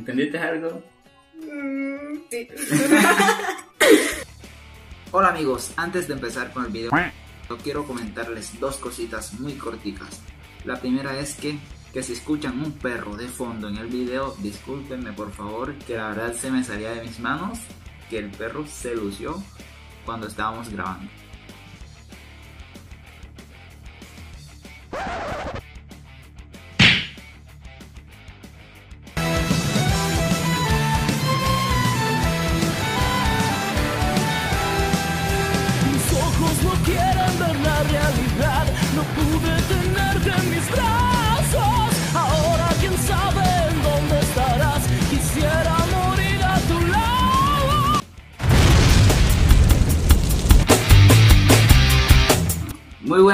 ¿Entendiste algo? Mm, sí. Hola amigos, antes de empezar con el video, quiero comentarles dos cositas muy corticas. La primera es que, que si escuchan un perro de fondo en el video, discúlpenme por favor, que la verdad se me salía de mis manos, que el perro se lució cuando estábamos grabando.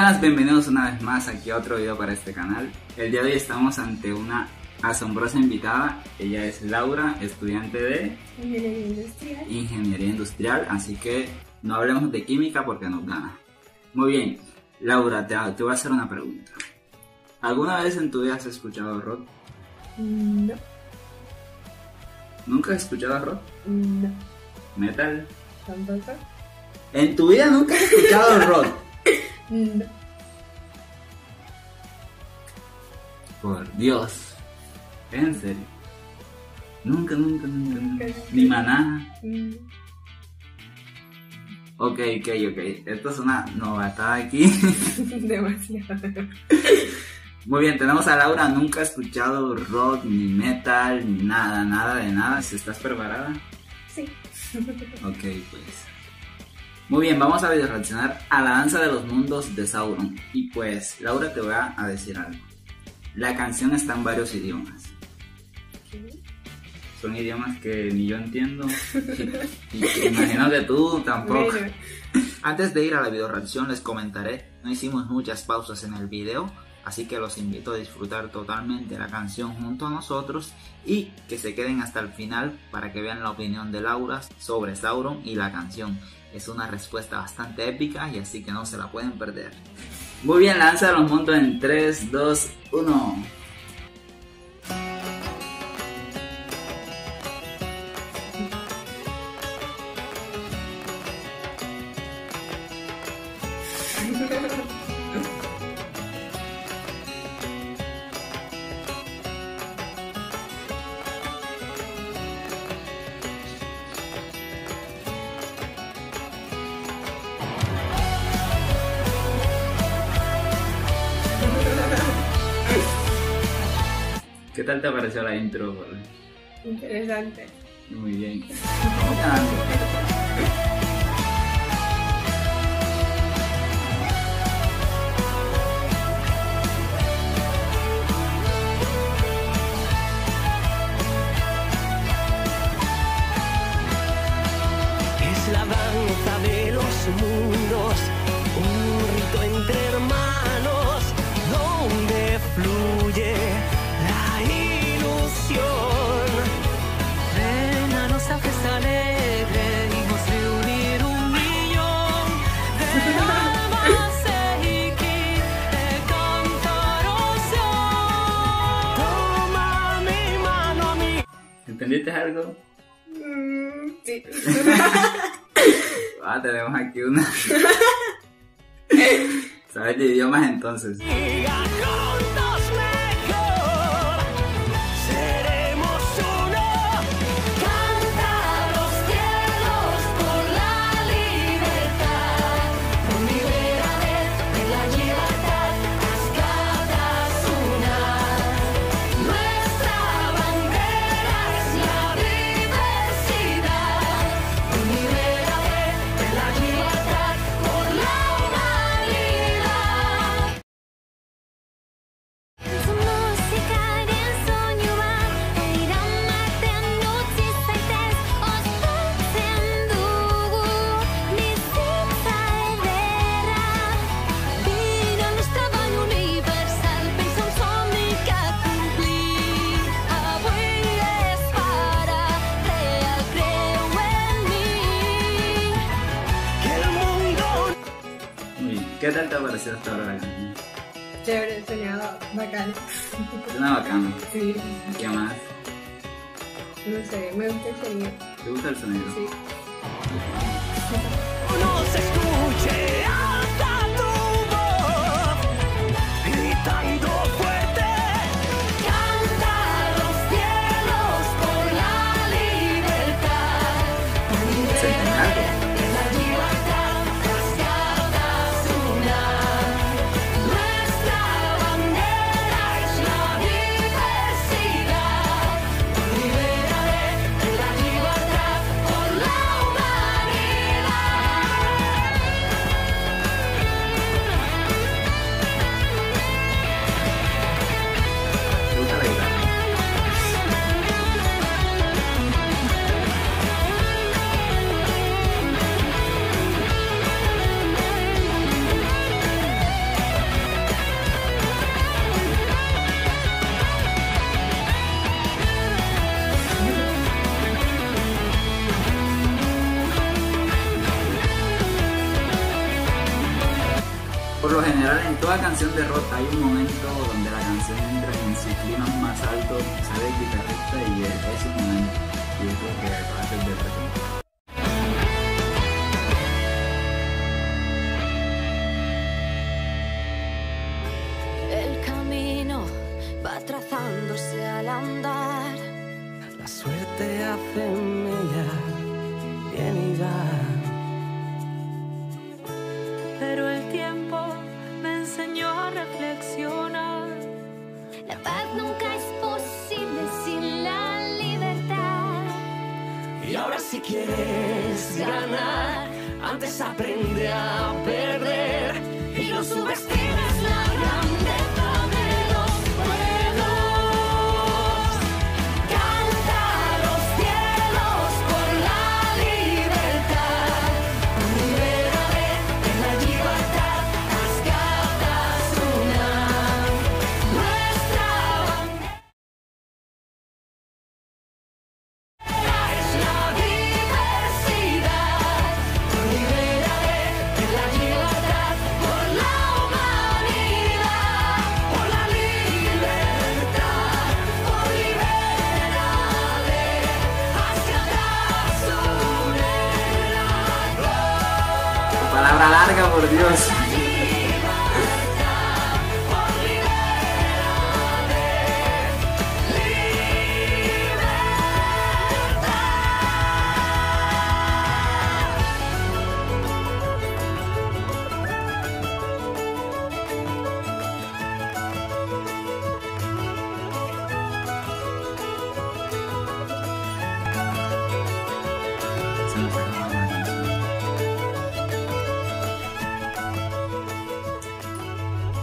Buenas, bienvenidos una vez más aquí a otro video para este canal. El día de hoy estamos ante una asombrosa invitada. Ella es Laura, estudiante de Ingeniería industrial. Ingeniería Industrial, así que no hablemos de química porque nos gana. Muy bien, Laura, te, te voy a hacer una pregunta. ¿Alguna vez en tu vida has escuchado rock? No, ¿Nunca has escuchado rock? no, ¿Metal? tampoco. ¿En tu vida nunca has escuchado rock? No, Por Dios. En serio. Nunca, nunca, nunca, nunca. Nunca. Ni maná. mm, Ok, ok, ok. Esto es una novatada aquí. demasiado. Muy bien, tenemos a Laura. Nunca ha escuchado rock, ni metal, ni nada, nada de nada. Si estás preparada. Sí. Ok, pues. Muy bien, vamos a reaccionar a la danza de los mundos de Sauron. Y pues, Laura, te voy a decir algo. La canción está en varios idiomas. Son idiomas que ni yo entiendo. y que imagino que tú tampoco. Bueno, Antes de ir a la video reacción les comentaré, no hicimos muchas pausas en el video, así que los invito a disfrutar totalmente la canción junto a nosotros y que se queden hasta el final para que vean la opinión de Laura sobre Sauron y la canción. Es una respuesta bastante épica y así que no se la pueden perder. Muy bien, lanza los mundos en 3, 2, 1. Tal te pareció la intro? Interesante. Muy bien. Sí. Ah, tenemos aquí una. ¿Sabes de idiomas entonces? ¿Qué tal te ha parecido hasta ahora la canción? Chévere, soñado, bacán. Suena bacano. Sí. ¿Qué más? No sé, me gusta el sonido. ¿Te gusta el sonido? Sí. No se escuche canción de rock hay un momento donde la canción entra en su clima más alto, sale el guitarrista y es ese momento. Y es lo que hace el quieres ganar, antes aprende a perder. apenas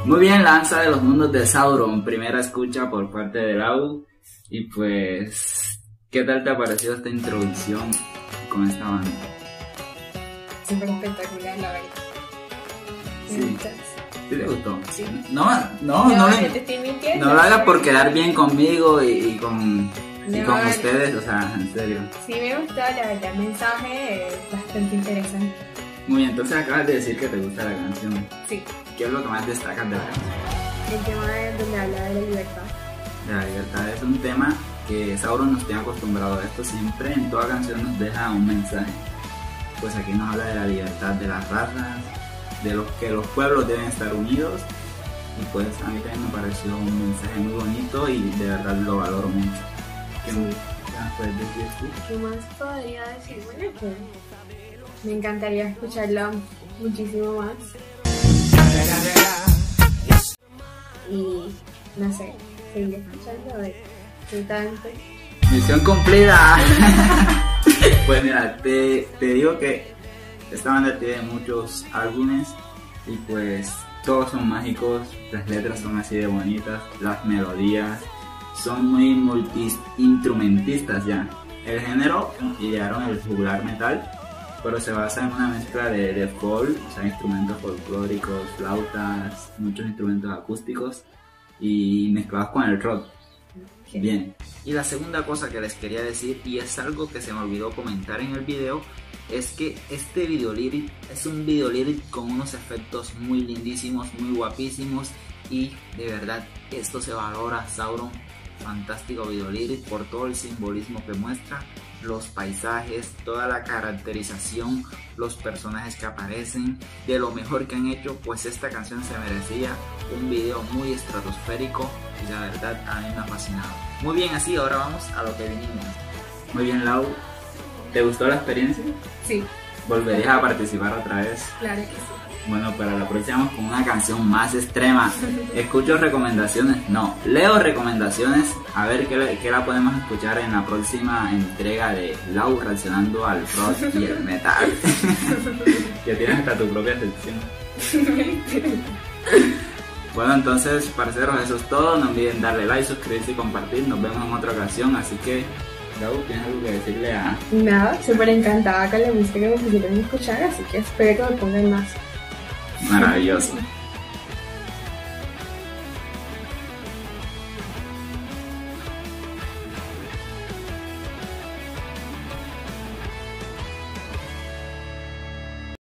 Muy bien, Lanza de los Mundos de Sauron, primera escucha por parte de Lau. Y pues, ¿qué tal te ha parecido esta introducción con esta banda? Súper espectacular, la verdad. Me Sí. ¿Sí te gustó? Sí. No, no, no, te estoy mintiendo. no lo hagas por quedar bien conmigo y, y con, y No, con ustedes, o sea, en serio. Sí, me gustó, la verdad. El mensaje es bastante interesante. Muy bien, entonces acabas de decir que te gusta la canción. Sí. ¿Qué es lo que más destacas de la canción? El tema de donde habla de la libertad. De la libertad es un tema que Sauron nos tiene acostumbrado a esto siempre, en toda canción nos deja un mensaje. Pues aquí nos habla de la libertad de las razas, de los que los pueblos deben estar unidos. Y pues a mí también me pareció un mensaje muy bonito y de verdad lo valoro mucho. ¿Qué Sí. más puedes decir tú? ¿Qué más podría decir? Bueno, pues me encantaría escucharla muchísimo más. Y no sé, seguir escuchando a. Misión cumplida. pues mira, te, te digo que esta banda tiene muchos álbumes y pues todos son mágicos, las letras son así de bonitas, las melodías son muy multi-instrumentistas ya. El género idearon el jugular metal, pero se basa en una mezcla de, de folk, o sea, instrumentos folclóricos, flautas, muchos instrumentos acústicos y mezclados con el rock. Bien. Y la segunda cosa que les quería decir, y es algo que se me olvidó comentar en el video, es que este video lyric es un video lyric con unos efectos muy lindísimos, muy guapísimos, y de verdad esto se valora, Sauron. fantástico video lyric por todo el simbolismo que muestra, los paisajes, toda la caracterización, los personajes que aparecen, de lo mejor que han hecho, pues esta canción se merecía un video muy estratosférico y la verdad a mí me ha fascinado. Muy bien, así ahora vamos a lo que vinimos. Muy bien, Lau. ¿Te gustó la experiencia? Sí, ¿Volverías a participar otra vez? claro que sí. Bueno, para la próxima vamos con una canción más extrema. Escucho recomendaciones, no, leo recomendaciones a ver qué, le- qué la podemos escuchar en la próxima entrega de Lau reaccionando al rock y el metal. que tienes hasta tu propia sección. Bueno, entonces, parceros, eso es todo. No olviden darle like, suscribirse y compartir. Nos vemos en otra ocasión. Así que, Lau, ¿tienes algo que decirle a, Nada, súper encantada con la música que me pusieron a escuchar, así que espero que me pongan más. Maravilloso.